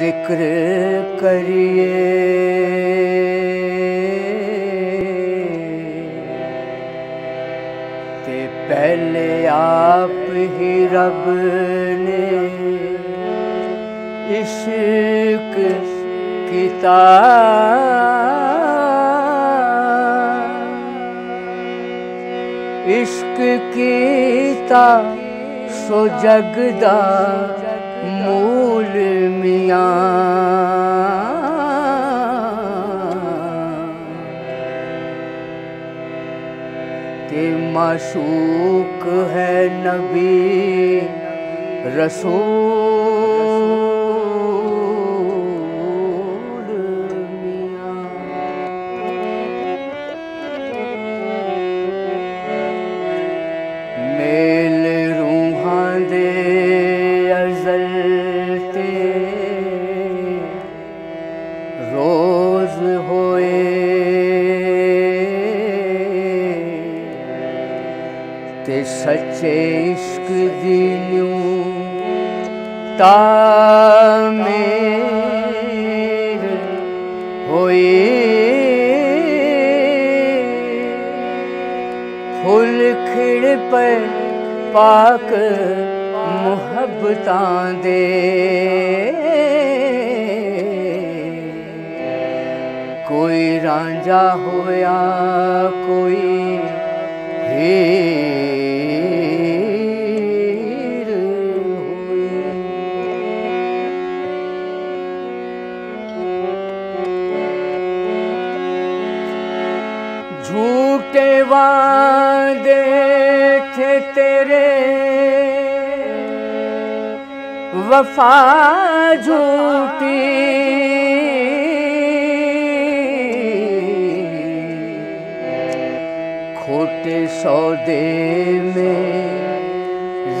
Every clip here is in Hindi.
ज़िक्र करिए। ते पहले आप ही रब ने इश्क किता इश्क कीता सो जगदा मूल मियाँ। ते माशूक है नबी रसूल ਹੋਏ। ਤੇ ਸੱਚੇ ਇਸ਼ਕ ਦੀ ਨੂੰ ਤਾਮੇਰ ਹੋਏ। ਫੁੱਲ ਖਿੜ ਪੈ ਪਾਕ ਮੁਹੱਬਤਾਂ ਦੇ। रांझा होया कोई होई झूठे वादे तेरे वफा झूठी खोटे सौदे में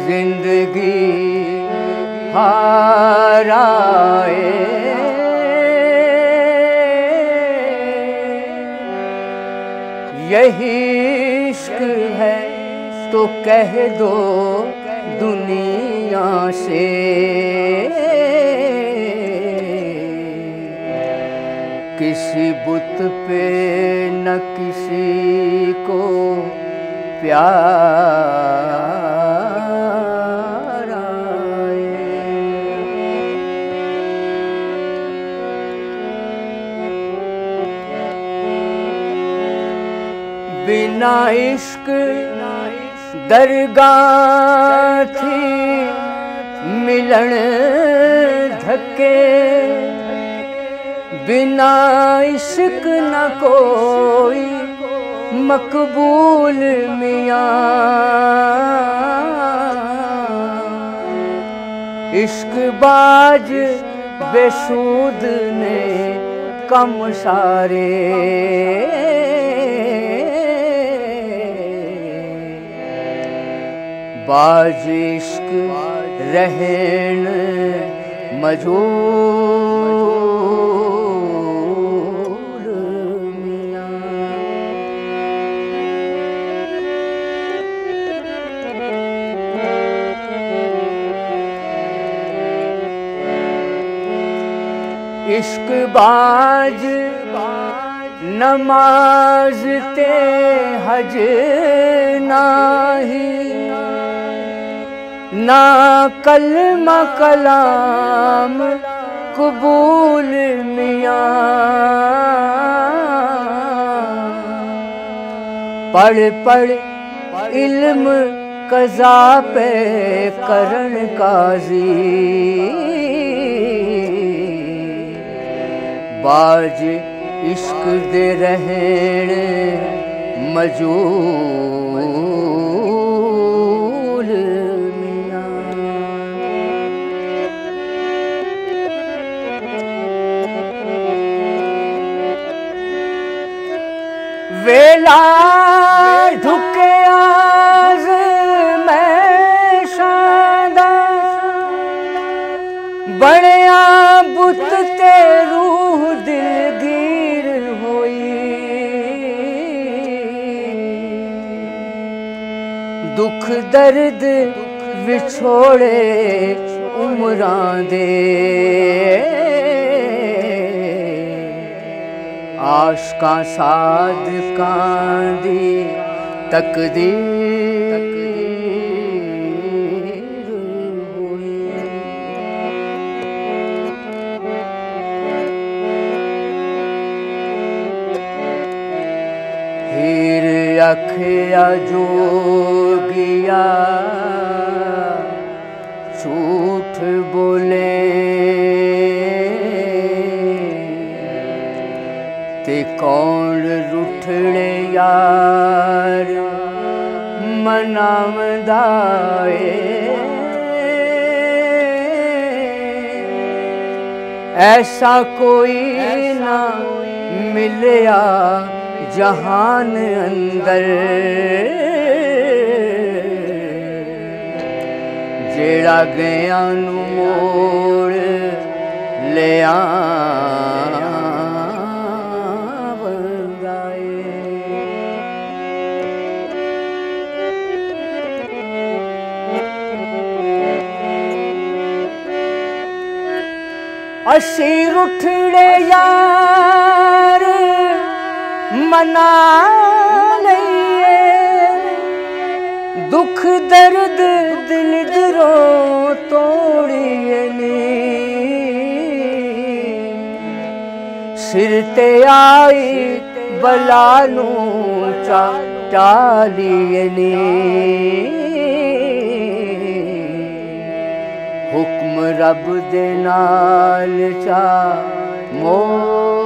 ज़िंदगी हाराए यही इश्क है तो कह दो दुनिया से। किसी बुत पे न किसी को प्यार आए। बिना इश्क दरगाह थी मिलन धके बिना इश्क न कोई मकबूल मियाँ। इश्क बाज बेसूद ने कम सारे। बाज इश्क रहन मजूर इश्क बाज नमाज़ ते हज नाही। ना कलमा कलाम कबूल मियाँ। पढ़ पढ़, इल्म कजा पे करण काजी। बाज इश्क दे रहन मजूल मियाँ। वेला ढुके बड़ बुत ते रूह दिलीर हुई। दुख दर्द विछोड़े उमिरां दे। आशका साधकां थी तकदीर थे अजोगिया। झूठ बोले। ते कौन रुठड़े यार? मनावदाए ऐसा कोई ना मिलया ਜਹਾਨ ਅੰਦਰ ਜਿਹੜਾ ਗਿਆ ਨੂੰ ਮੋੜ ਲਿਆ ਅਸੀਂ ਰੁੱਠੜੇ ਯਾਰ मना दुख दर्द दिल दरो तोड़िए सिर ते आई बलानू टालिए हुक्म रब दे नाल चा मोर